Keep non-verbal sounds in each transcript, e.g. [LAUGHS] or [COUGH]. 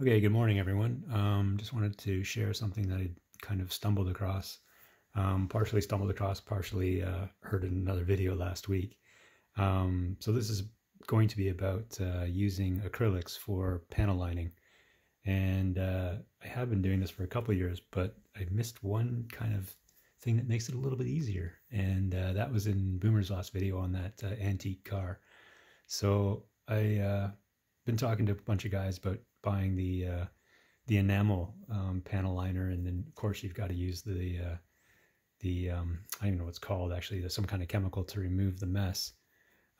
Okay, good morning, everyone. Um, just wanted to share something that I kind of stumbled across. Um, partially stumbled across, partially uh, heard in another video last week. Um, so this is going to be about uh, using acrylics for panel lining. And uh, I have been doing this for a couple years, but I missed one kind of thing that makes it a little bit easier. And uh, that was in Boomer's last video on that uh, antique car. So I uh, been talking to a bunch of guys about buying the uh, the enamel um, panel liner, and then of course you've got to use the uh, the um, I don't even know what's called actually. Some kind of chemical to remove the mess,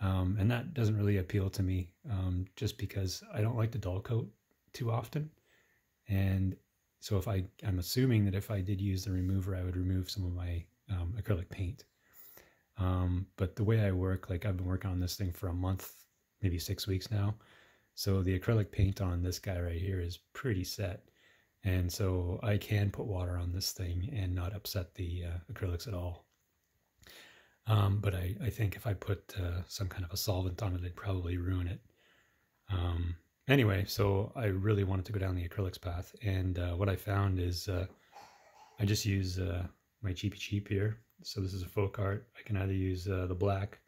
um, and that doesn't really appeal to me um, just because I don't like the dull coat too often, and so if I I'm assuming that if I did use the remover, I would remove some of my um, acrylic paint. Um, but the way I work, like I've been working on this thing for a month, maybe six weeks now. So the acrylic paint on this guy right here is pretty set. And so I can put water on this thing and not upset the uh, acrylics at all. Um, but I, I think if I put uh, some kind of a solvent on it, it'd probably ruin it. Um, anyway, so I really wanted to go down the acrylics path. And uh, what I found is uh, I just use uh, my cheapy cheap here. So this is a FolkArt. I can either use uh, the black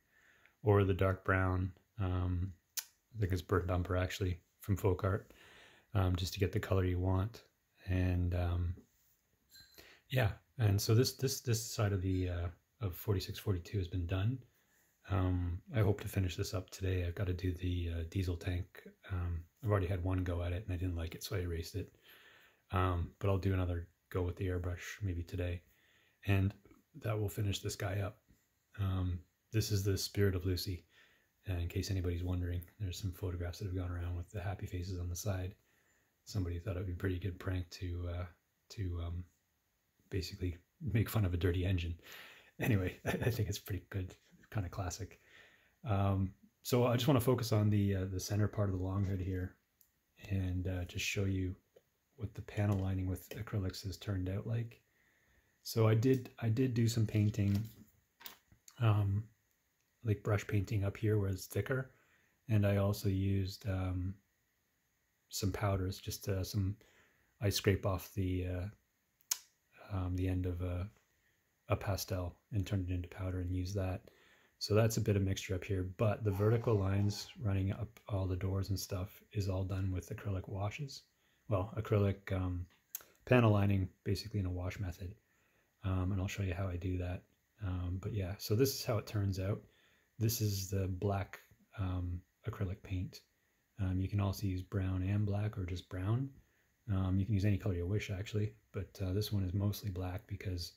or the dark brown. Um, I think it's burnt umber actually from FolkArt, um, just to get the color you want. And um, yeah, and so this this this side of the uh, of 4642 has been done. Um, I hope to finish this up today. I've got to do the uh, diesel tank. Um, I've already had one go at it and I didn't like it, so I erased it. Um, but I'll do another go with the airbrush maybe today, and that will finish this guy up. Um, this is the Spirit of Lucy. Uh, in case anybody's wondering, there's some photographs that have gone around with the happy faces on the side. Somebody thought it would be a pretty good prank to uh, to um, basically make fun of a dirty engine. Anyway, [LAUGHS] I, think it's pretty good, kind of classic. Um, so I just want to focus on the uh, the center part of the long hood here, and uh, just show you what the panel lining with acrylics has turned out like. So I did I did do some painting. Um, like brush painting up here where it's thicker. And I also used um, some powders, just uh, some, I scrape off the, uh, um, the end of a, a pastel and turn it into powder and use that. So that's a bit of mixture up here, but the vertical lines running up all the doors and stuff is all done with acrylic washes. Well, acrylic um, panel lining basically in a wash method. Um, and I'll show you how I do that. Um, but yeah, so this is how it turns out. This is the black um, acrylic paint. Um, you can also use brown and black or just brown. Um, you can use any color you wish actually, but uh, this one is mostly black because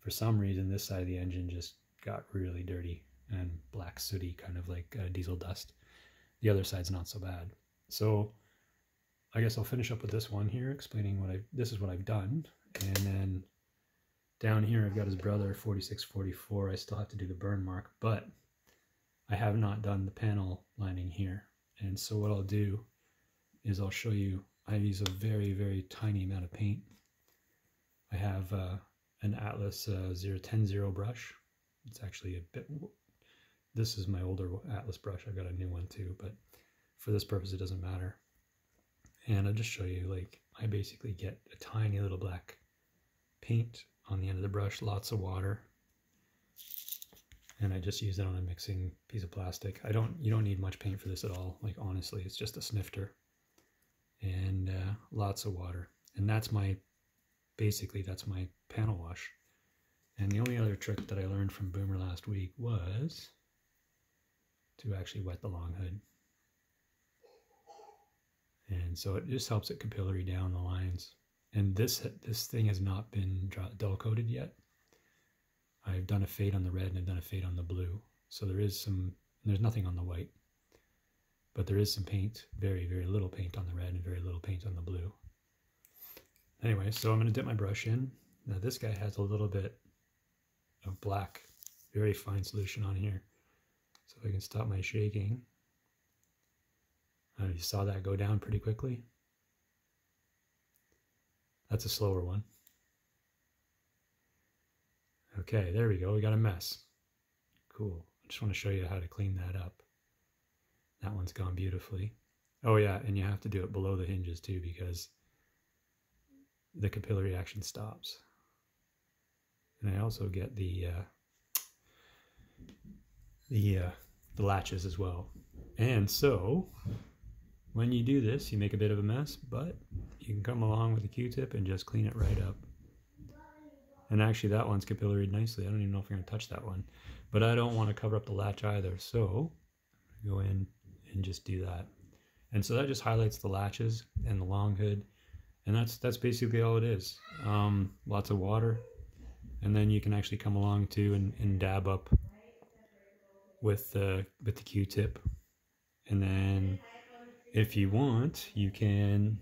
for some reason this side of the engine just got really dirty and black sooty kind of like uh, diesel dust. The other side's not so bad. So I guess I'll finish up with this one here explaining what I this is what I've done and then down here I've got his brother 4644 I still have to do the burn mark but I have not done the panel lining here. And so what I'll do is I'll show you, I use a very, very tiny amount of paint. I have uh, an Atlas uh, 0100 brush. It's actually a bit, this is my older Atlas brush. I've got a new one too, but for this purpose, it doesn't matter. And I'll just show you, like, I basically get a tiny little black paint on the end of the brush, lots of water, and I just use it on a mixing piece of plastic. I don't, you don't need much paint for this at all. Like honestly, it's just a snifter and uh, lots of water. And that's my, basically that's my panel wash. And the only other trick that I learned from Boomer last week was to actually wet the long hood. And so it just helps it capillary down the lines. And this this thing has not been dull coated yet. I've done a fade on the red and I've done a fade on the blue. So there is some, there's nothing on the white, but there is some paint, very, very little paint on the red and very little paint on the blue. Anyway, so I'm going to dip my brush in. Now this guy has a little bit of black, very fine solution on here. So I can stop my shaking. You saw that go down pretty quickly. That's a slower one. Okay, there we go. We got a mess. Cool. I just want to show you how to clean that up. That one's gone beautifully. Oh yeah, and you have to do it below the hinges too because the capillary action stops. And I also get the uh, the uh, the latches as well. And so when you do this, you make a bit of a mess, but you can come along with a Q-tip and just clean it right up. And actually that one's capillaried nicely. I don't even know if I'm to touch that one. But I don't want to cover up the latch either. So go in and just do that. And so that just highlights the latches and the long hood. And that's that's basically all it is. Um, lots of water. And then you can actually come along too and, and dab up with the with the Q-tip. And then if you want, you can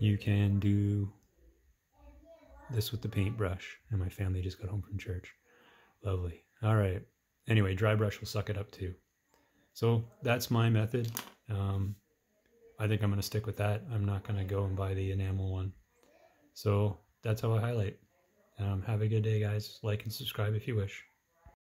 you can do this with the paintbrush. And my family just got home from church. Lovely. All right. Anyway, dry brush will suck it up too. So that's my method. Um, I think I'm going to stick with that. I'm not going to go and buy the enamel one. So that's how I highlight. Um, have a good day, guys. Like and subscribe if you wish.